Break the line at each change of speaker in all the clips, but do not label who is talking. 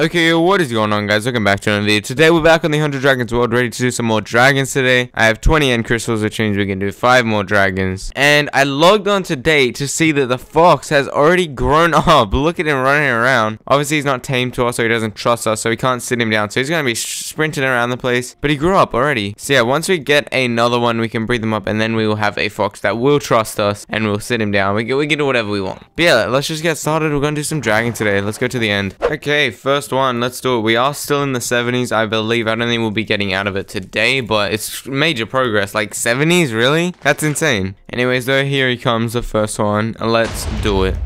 Okay, what is going on guys? Welcome back to another video. Today we're back on the 100 Dragons world, ready to do some more dragons today. I have 20 end crystals, which means we can do 5 more dragons. And I logged on today to see that the fox has already grown up. Look at him running around. Obviously he's not tamed to us, so he doesn't trust us, so we can't sit him down. So he's going to be sprinting around the place. But he grew up already. So yeah, once we get another one, we can breed them up, and then we will have a fox that will trust us, and we'll sit him down. We can, we can do whatever we want. But yeah, let's just get started. We're going to do some dragon today. Let's go to the end. Okay, first first one. Let's do it. We are still in the 70s, I believe. I don't think we'll be getting out of it today, but it's major progress. Like 70s, really? That's insane. Anyways, though, here he comes, the first one. Let's do it.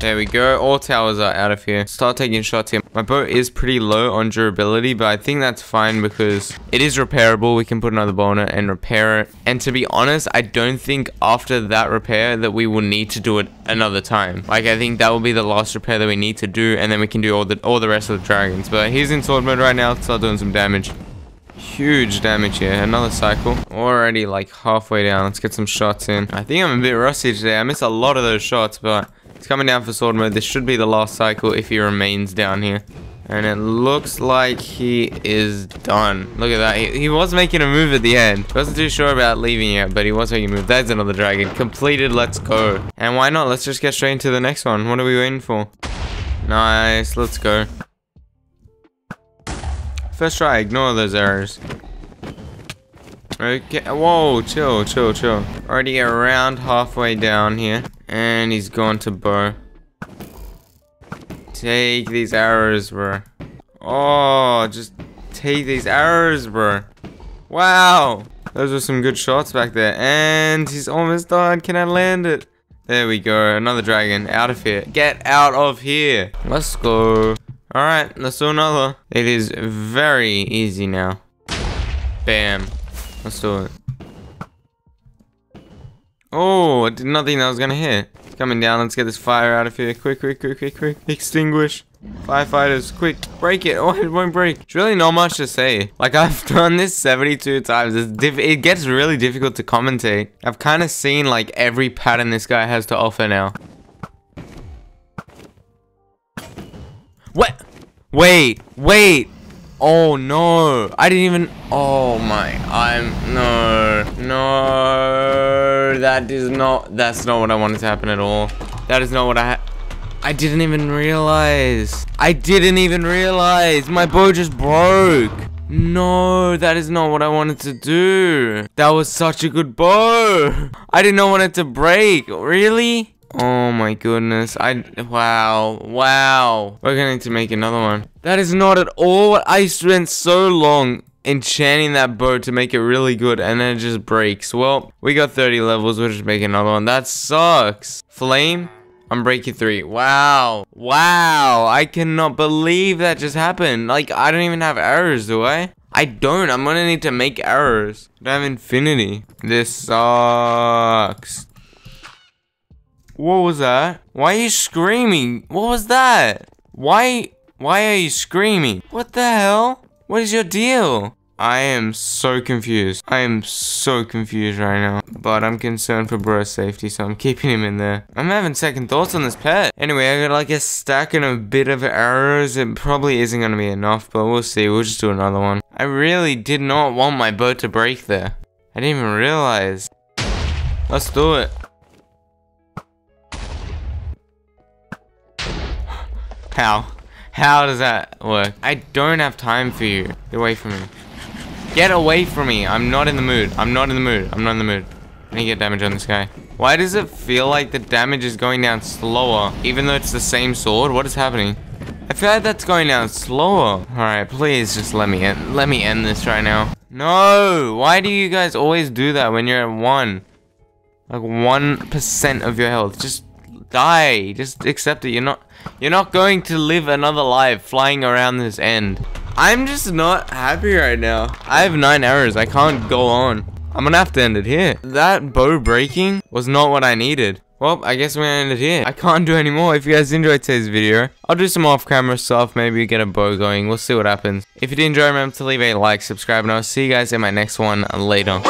There we go. All towers are out of here. Start taking shots here. My boat is pretty low on durability, but I think that's fine because it is repairable. We can put another bow on it and repair it. And to be honest, I don't think after that repair that we will need to do it another time. Like, I think that will be the last repair that we need to do, and then we can do all the all the rest of the dragons. But he's in sword mode right now. Start doing some damage huge damage here. Another cycle. Already like halfway down. Let's get some shots in. I think I'm a bit rusty today. I missed a lot of those shots, but He's coming down for sword mode. This should be the last cycle if he remains down here. And it looks like he is done. Look at that. He, he was making a move at the end. Wasn't too sure about leaving yet, but he was making a move. That's another dragon. Completed. Let's go. And why not? Let's just get straight into the next one. What are we waiting for? Nice. Let's go. First try. Ignore those errors. Okay. Whoa. Chill, chill, chill. Already around halfway down here. And he's going to bow. Take these arrows, bro. Oh, just take these arrows, bro. Wow. Those were some good shots back there. And he's almost done. Can I land it? There we go. Another dragon. Out of here. Get out of here. Let's go. Alright, let's do another. It is very easy now. Bam. Let's do it. Oh, I did not think that was gonna hit. Coming down. Let's get this fire out of here. Quick, quick, quick, quick, quick. Extinguish. Firefighters, quick. Break it. Oh, it won't break. It's really not much to say. Like, I've done this 72 times. it gets really difficult to commentate. I've kind of seen, like, every pattern this guy has to offer now. What? Wait, wait. Oh no, I didn't even, oh my, I'm, no, no, that is not, that's not what I wanted to happen at all. That is not what I, I didn't even realize. I didn't even realize, my bow just broke. No, that is not what I wanted to do. That was such a good bow. I did not want it to break, really? Oh my goodness. I wow. Wow. We're gonna need to make another one. That is not at all what I spent so long enchanting that bow to make it really good and then it just breaks. Well, we got 30 levels. We'll just make another one. That sucks. Flame? Unbreaking three. Wow. Wow. I cannot believe that just happened. Like, I don't even have arrows, do I? I don't. I'm gonna need to make arrows. I have infinity. This sucks. What was that? Why are you screaming? What was that? Why, why are you screaming? What the hell? What is your deal? I am so confused. I am so confused right now. But I'm concerned for bro's safety, so I'm keeping him in there. I'm having second thoughts on this pet. Anyway, I got like a stack and a bit of arrows. It probably isn't going to be enough, but we'll see. We'll just do another one. I really did not want my boat to break there. I didn't even realize. Let's do it. How? How does that work? I don't have time for you. Get away from me. Get away from me. I'm not in the mood. I'm not in the mood. I'm not in the mood. I need to get damage on this guy. Why does it feel like the damage is going down slower, even though it's the same sword? What is happening? I feel like that's going down slower. Alright, please just let me end let me end this right now. No! Why do you guys always do that when you're at one? Like one percent of your health. Just die. Just accept it. You're not you're not going to live another life flying around this end. I'm just not happy right now. I have nine arrows. I can't go on. I'm gonna have to end it here. That bow breaking was not what I needed. Well, I guess we're gonna end it here. I can't do any more. If you guys enjoyed today's video, I'll do some off-camera stuff. Maybe get a bow going. We'll see what happens. If you did enjoy, remember to leave a like, subscribe, and I'll see you guys in my next one later.